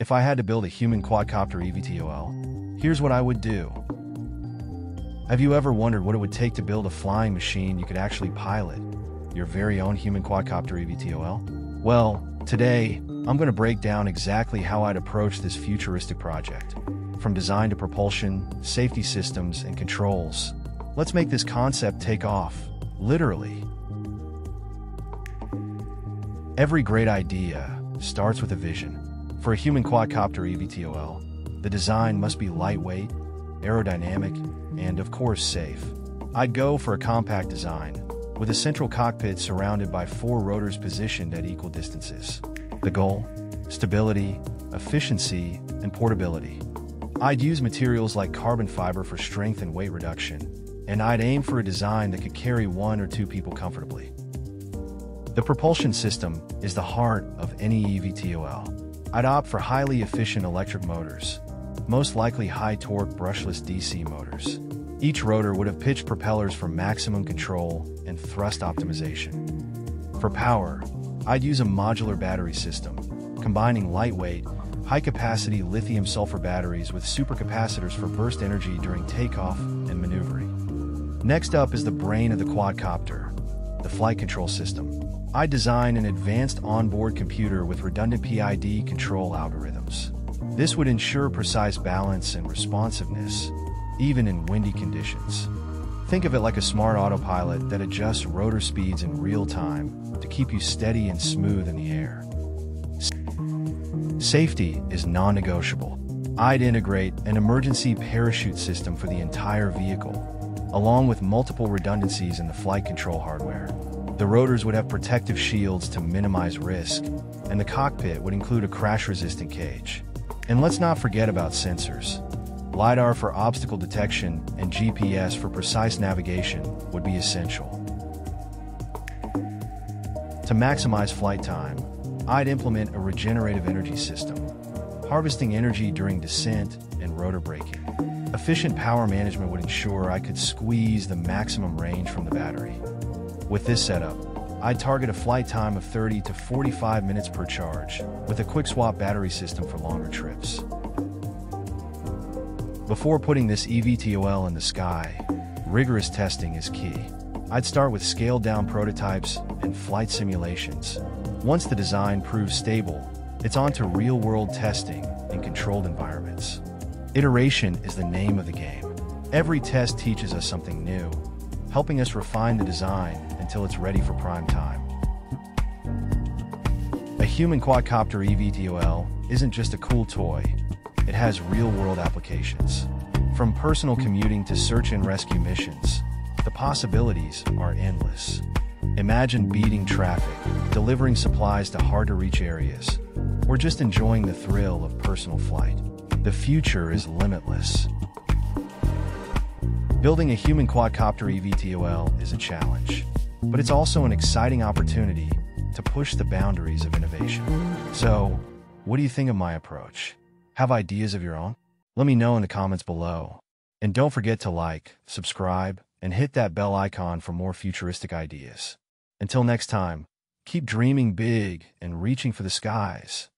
If I had to build a human quadcopter EVTOL, here's what I would do. Have you ever wondered what it would take to build a flying machine you could actually pilot? Your very own human quadcopter EVTOL? Well, today, I'm going to break down exactly how I'd approach this futuristic project. From design to propulsion, safety systems, and controls, let's make this concept take off, literally. Every great idea starts with a vision. For a human quadcopter EVTOL, the design must be lightweight, aerodynamic, and of course safe. I'd go for a compact design, with a central cockpit surrounded by four rotors positioned at equal distances. The goal? Stability, efficiency, and portability. I'd use materials like carbon fiber for strength and weight reduction, and I'd aim for a design that could carry one or two people comfortably. The propulsion system is the heart of any EVTOL. I'd opt for highly efficient electric motors, most likely high-torque brushless DC motors. Each rotor would have pitched propellers for maximum control and thrust optimization. For power, I'd use a modular battery system, combining lightweight, high-capacity lithium-sulfur batteries with supercapacitors for burst energy during takeoff and maneuvering. Next up is the brain of the quadcopter, flight control system. I design an advanced onboard computer with redundant PID control algorithms. This would ensure precise balance and responsiveness, even in windy conditions. Think of it like a smart autopilot that adjusts rotor speeds in real time to keep you steady and smooth in the air. Safety is non-negotiable. I'd integrate an emergency parachute system for the entire vehicle, along with multiple redundancies in the flight control hardware. The rotors would have protective shields to minimize risk, and the cockpit would include a crash-resistant cage. And let's not forget about sensors. LiDAR for obstacle detection and GPS for precise navigation would be essential. To maximize flight time, I'd implement a regenerative energy system, harvesting energy during descent and rotor braking. Efficient power management would ensure I could squeeze the maximum range from the battery. With this setup, I'd target a flight time of 30 to 45 minutes per charge, with a quick swap battery system for longer trips. Before putting this EVTOL in the sky, rigorous testing is key. I'd start with scaled down prototypes and flight simulations. Once the design proves stable, it's on to real world testing in controlled environments. Iteration is the name of the game. Every test teaches us something new, helping us refine the design until it's ready for prime time. A human quadcopter EVTOL isn't just a cool toy, it has real-world applications. From personal commuting to search and rescue missions, the possibilities are endless. Imagine beating traffic, delivering supplies to hard-to-reach areas, or just enjoying the thrill of personal flight. The future is limitless. Building a human quadcopter EVTOL is a challenge, but it's also an exciting opportunity to push the boundaries of innovation. So, what do you think of my approach? Have ideas of your own? Let me know in the comments below. And don't forget to like, subscribe, and hit that bell icon for more futuristic ideas. Until next time, keep dreaming big and reaching for the skies.